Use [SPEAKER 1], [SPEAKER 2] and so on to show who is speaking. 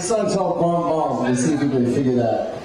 [SPEAKER 1] song's called Bong Mom Mom to see if we can figure that.